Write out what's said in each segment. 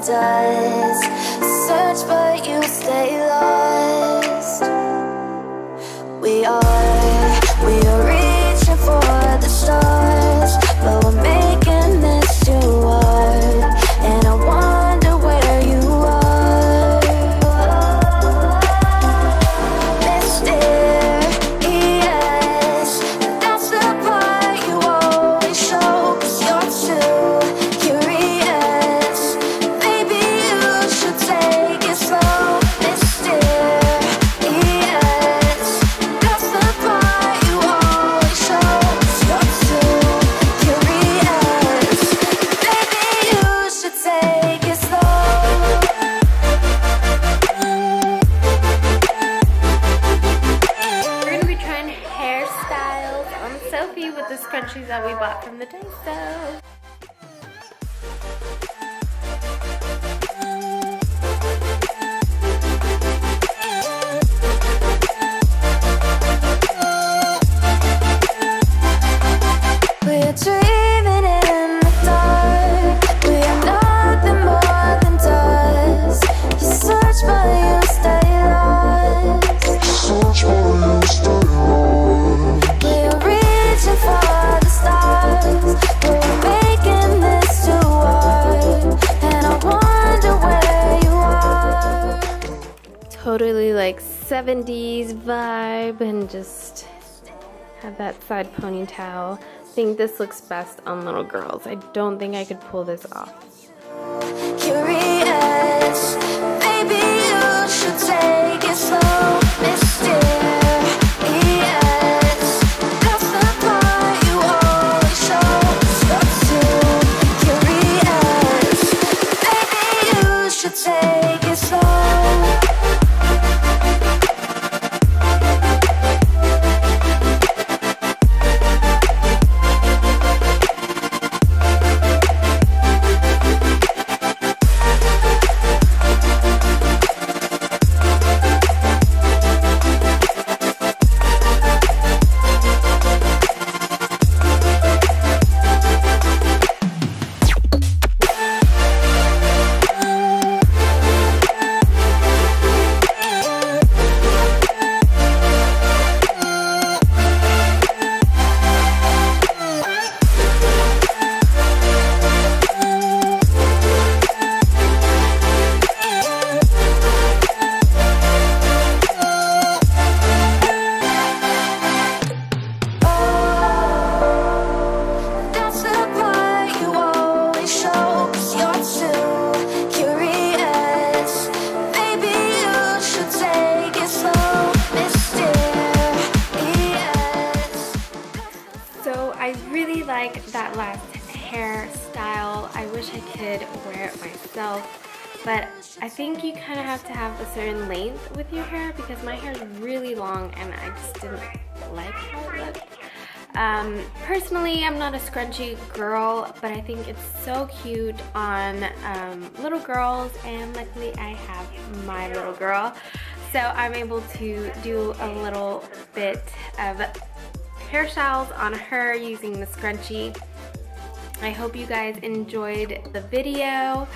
dust. Sophie with the scrunchies that we bought from the Daiso. We're 70s vibe and just have that side ponytail. I think this looks best on little girls. I don't think I could pull this off. Hairstyle. I wish I could wear it myself. But I think you kind of have to have a certain length with your hair because my hair is really long and I just didn't like how it looked. Um, personally, I'm not a scrunchy girl, but I think it's so cute on um, little girls and luckily I have my little girl. So I'm able to do a little bit of hairstyles on her using the scrunchie. I hope you guys enjoyed the video.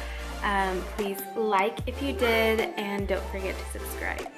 Um, please like if you did and don't forget to subscribe.